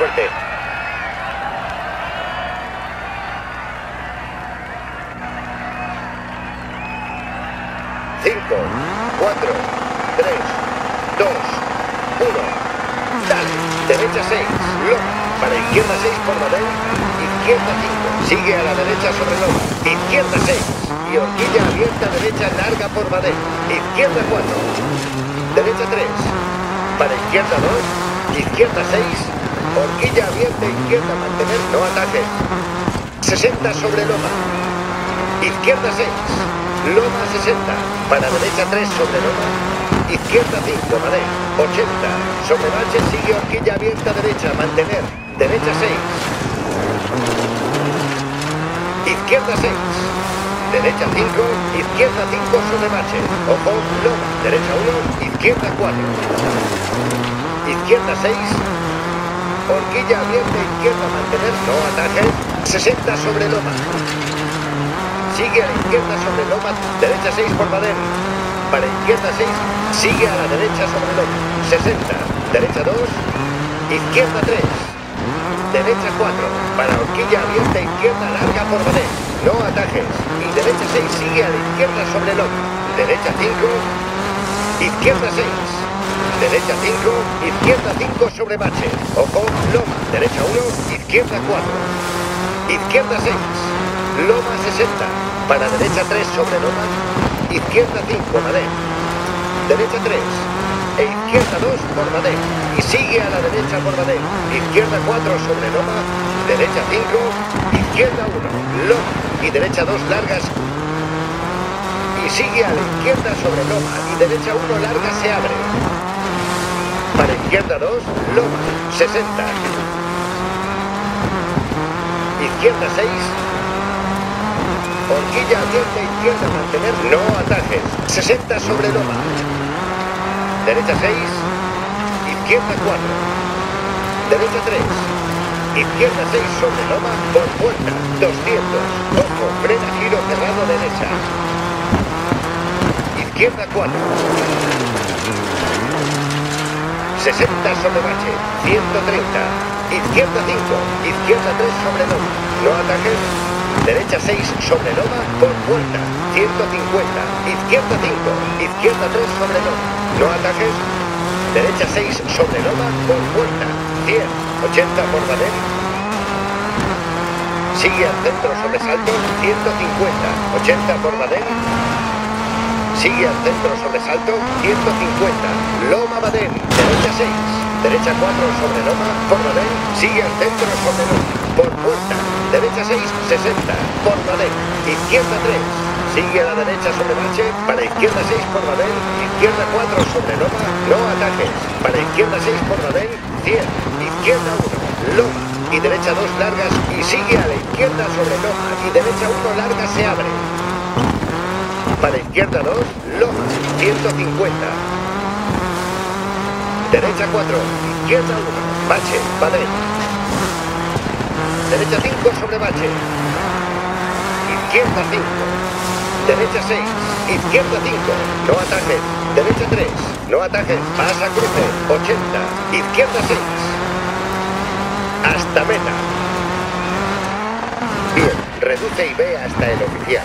suerte. Cinco, cuatro, tres, dos, uno. Dale. Derecha 6. Loma. Para izquierda 6 por Madel. Izquierda 5. Sigue a la derecha sobre Loma. Izquierda 6. Y horquilla abierta derecha larga por Madel. Izquierda 4. Derecha 3. Para izquierda 2. Izquierda 6. Horquilla abierta izquierda mantener. No ataque. 60 sobre Loma. Izquierda 6. Loma 60. Para derecha 3 sobre Loma. Izquierda 5, Madé. 80. Sobre bache sigue horquilla abierta derecha. Mantener. Derecha 6. Izquierda 6. Derecha 5. Izquierda 5 sobre bache. Ojo, Loma. Derecha 1. Izquierda 4. Izquierda 6. Horquilla abierta izquierda. Mantener. No ataque. 60 sobre Loma. Sigue a la izquierda sobre Loma. Derecha 6 por Madén. Para izquierda 6. Sigue a la derecha sobre Loma. 60. Derecha 2. Izquierda 3. Derecha 4. Para horquilla abierta izquierda larga por Madén. No atajes. Y derecha 6 sigue a la izquierda sobre Loma. Derecha 5. Izquierda 6. Derecha 5. Izquierda 5 sobre Bache. Ojo. Loma. Derecha 1. Izquierda 4. Izquierda 6. Loma 60. Para derecha 3 sobre Loma. Izquierda 5, Madé. Derecha 3. E izquierda 2 por. Y sigue a la derecha por. Izquierda 4 sobre Loma. Derecha 5. Izquierda 1. Loma. Y derecha 2 largas. Y sigue a la izquierda sobre Loma. Y derecha 1 larga se abre. Para izquierda 2, Loma. 60. Izquierda 6. Horquilla abierta izquierda, mantener, no atajes. 60 sobre Loma. Derecha 6. Izquierda 4. Derecha 3. Izquierda 6 sobre Loma, por puerta. 200. Ojo, frena, giro cerrado derecha. Izquierda 4. 60 sobre bache. 130. Izquierda 5. Izquierda 3 sobre Loma. No atajes. Derecha 6 sobre Loma por puerta. 150. Izquierda 5. Izquierda 3 sobre Loma. No atajes. Derecha 6 sobre Loma por puerta. 100. 80 por Badén. Sigue al centro sobre Salto. 150. 80 por Badén. Sigue al centro sobre Salto. 150. Loma Badén. Derecha 6. Derecha 4 sobre Loma por Badén. Sigue al centro sobre Loma. Por puerta. Derecha 6, 60. Por Madén. Izquierda 3. Sigue a la derecha sobre Bache. Para izquierda 6 por Madén. Izquierda 4 sobre Loma. No atajes. Para izquierda 6 por Madén. 100. Izquierda 1. Loma. Y derecha 2 largas. Y sigue a la izquierda sobre Loma. Y derecha 1 larga se abre. Para izquierda 2. Loma. 150. Derecha 4. Izquierda 1. Bache. Madén. Derecha 5 sobre Bache. Izquierda 5. Derecha 6. Izquierda 5. No atajes. Derecha 3. No atajes. Pasa cruce. 80. Izquierda 6. Hasta meta. Bien. Reduce y ve hasta el oficial.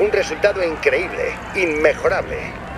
Un resultado increíble, inmejorable.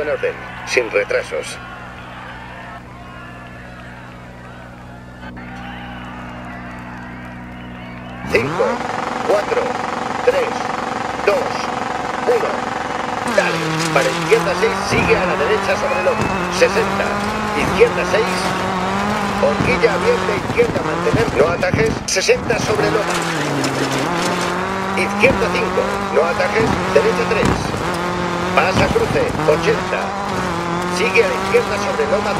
En orden, sin retrasos. Cinco, cuatro, tres, dos, uno. Dale. Para izquierda 6, sigue a la derecha sobre el hombro. 60. Izquierda 6. Horquilla abierta, izquierda mantener. No atajes. 60 sobre loma. Izquierda 5. No atajes. Derecha 3. Pasa cruce. 80. Sigue a la izquierda sobre loma.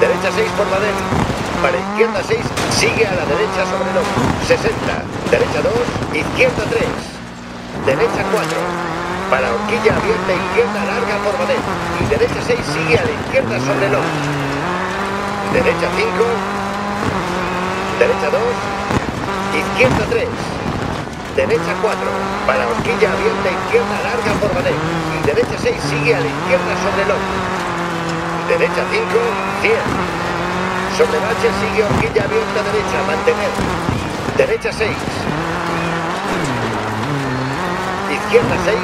Derecha 6 por Badén. Para izquierda 6, sigue a la derecha sobre hombro. 60. Derecha 2, izquierda 3. Derecha 4. Para horquilla abierta, izquierda larga por Badén. Y derecha 6, sigue a la izquierda sobre hombro. Derecha 5. Derecha 2. Izquierda 3. Derecha 4. Para horquilla abierta, izquierda larga por Badén. Y derecha 6, sigue a la izquierda sobre hombro. Derecha 5, 100. Sobre bache sigue horquilla abierta derecha, mantener. Derecha 6. Izquierda 6.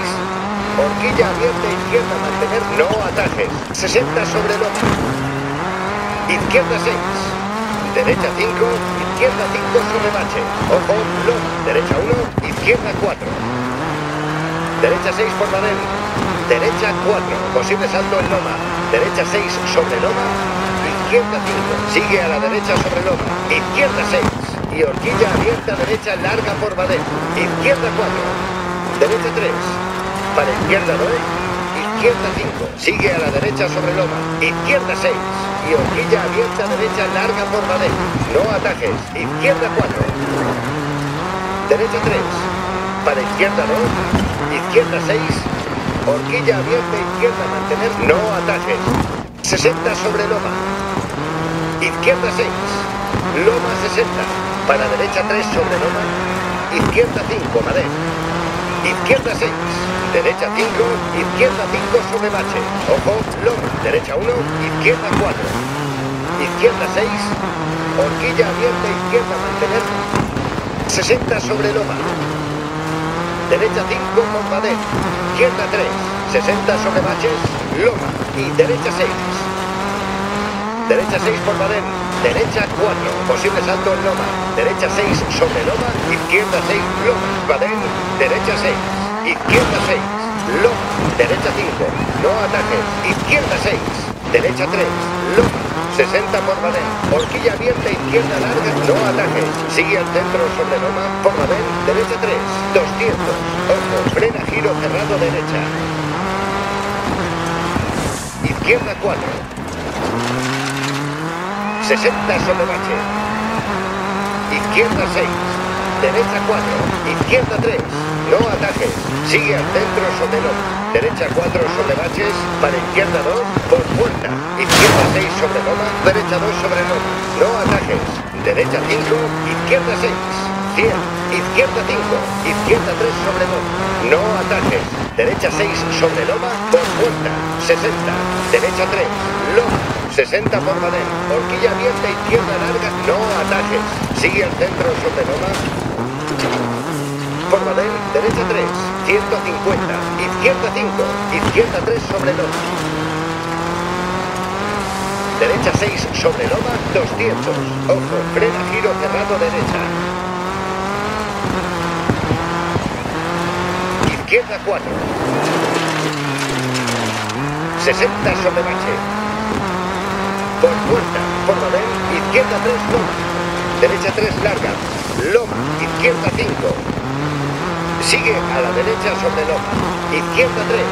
Horquilla abierta izquierda, mantener. No atajes. 60 sobre loma. Izquierda 6. Derecha 5. Izquierda 5 sobre bache. Ojo, loma. Derecha 1. Izquierda 4. Derecha 6 por Badén. Derecha 4. Posible salto en loma. Derecha 6 sobre loma. Izquierda 5. Sigue a la derecha sobre loma. Izquierda 6. Y horquilla abierta derecha larga por Badén. Izquierda 4. Derecha 3. Para izquierda 2. Izquierda 5. Sigue a la derecha sobre loma. Izquierda 6. Y horquilla abierta derecha larga por Badén. No atajes. Izquierda 4. Derecha 3. Para izquierda 2. Izquierda 6. Horquilla abierta izquierda mantener. No atajes. 60 sobre loma. Izquierda 6. Loma 60. Para derecha 3 sobre loma. Izquierda 5, Madén. Izquierda 6. Derecha 5. Izquierda 5 sobre bache. Ojo, loma. Derecha 1. Izquierda 4. Izquierda 6. Horquilla abierta, izquierda mantener. 60 sobre loma. Derecha 5 con Madén. Izquierda 3. 60 sobre baches. Loma. Y derecha 6. Derecha 6 por Badén. Derecha 4. Posible salto en Loma. Derecha 6 sobre Loma. Izquierda 6. Loma. Badén. Derecha 6. Izquierda 6. Loma. Derecha 5. No ataques. Izquierda 6. Derecha 3. Loma. 60 por Badén. Horquilla abierta. Izquierda larga. No ataques. Sigue al centro sobre Loma. Por Badén. Derecha 3. 200. Ojo. Frena giro cerrado derecha. Izquierda 4. 60 sobre bache. Izquierda 6. Derecha 4. Izquierda 3. No atajes. Sigue al centro sobre loma. Derecha 4 sobre baches. Para izquierda 2. Por puerta. Izquierda 6 sobre loma. Derecha 2 sobre loma. No atajes. Derecha 5. Izquierda 6. 100. Izquierda 5. Izquierda 3 sobre loma. No atajes. Derecha 6 sobre loma. Por puerta. 60. Derecha 3. Loma. 60 por Badén. Horquilla abierta, izquierda larga, no atajes. Sigue al centro sobre Loma. Por Badén, derecha 3, 150. Izquierda 5, izquierda 3 sobre Loma. Derecha 6 sobre Loma, 200. Ojo, frena, giro cerrado derecha. Izquierda 4. 60 sobre Bache. Por puerta, por Badén, izquierda 3, Loma. Derecha 3, larga. Loma, izquierda 5. Sigue a la derecha sobre Loma. Izquierda 3.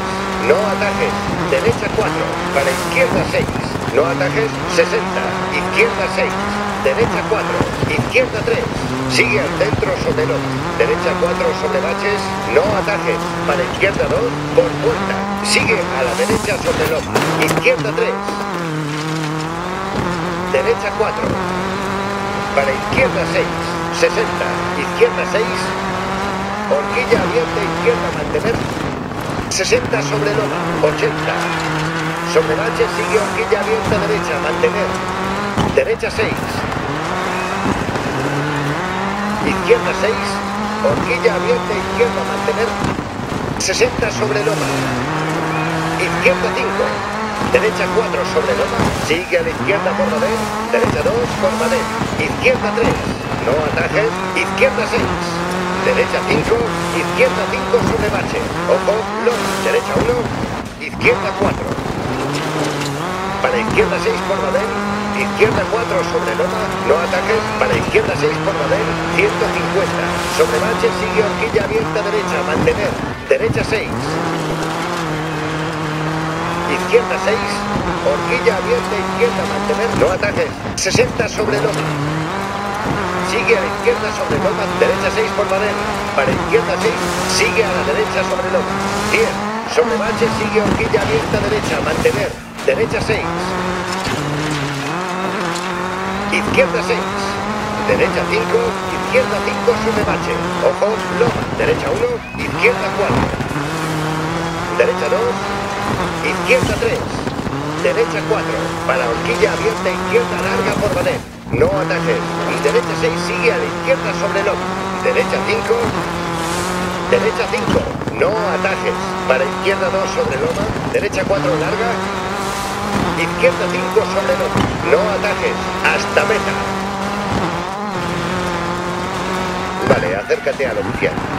No atajes. Derecha 4. Para izquierda 6. No atajes. 60. Izquierda 6. Derecha 4. Izquierda 3. Sigue al centro sobre Loma. Derecha 4 sobre baches. No atajes. Para izquierda 2. Por puerta. Sigue a la derecha sobre Loma. Izquierda 3. Derecha 4. Para izquierda 6. 60. Izquierda 6. Horquilla abierta, izquierda mantener. 60 sobre loma. 80. Sobre bache sigue horquilla abierta derecha, mantener. Derecha 6. Izquierda 6. Horquilla abierta, izquierda, mantener. 60 sobre loma. izquierda 5. Derecha 4 sobre loma, sigue a la izquierda por Badén, derecha 2 por Badén, izquierda 3, no atajes, izquierda 6. Derecha 5, izquierda 5 sobre bache, ojo, long, derecha 1, izquierda 4. Para izquierda 6 por Badén, izquierda 4 sobre loma, no ataques, para izquierda 6 por Badén, 150. Sobre bache sigue horquilla abierta derecha, mantener, derecha 6 izquierda 6, horquilla abierta, izquierda, mantener, no atajes, 60 sobre loma. Sigue a la izquierda sobre loma, derecha 6 por Badén, para izquierda 6, sigue a la derecha sobre loma. 10, sobre bache, sigue horquilla abierta, derecha, mantener, derecha 6. Izquierda 6, derecha 5, izquierda 5 sobre bache, ojo, loma, derecha 1, izquierda 4. Derecha 2, Izquierda 3. Derecha 4. Para horquilla abierta, izquierda larga por Badén. No atajes. Y derecha 6 sigue a la izquierda sobre loma. Derecha 5. Derecha 5. No atajes. Para izquierda 2 sobre loma. Derecha 4 larga. Izquierda 5 sobre loma. No atajes. Hasta meta. Vale, acércate al oficial.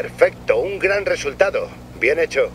Perfecto, un gran resultado. Bien hecho.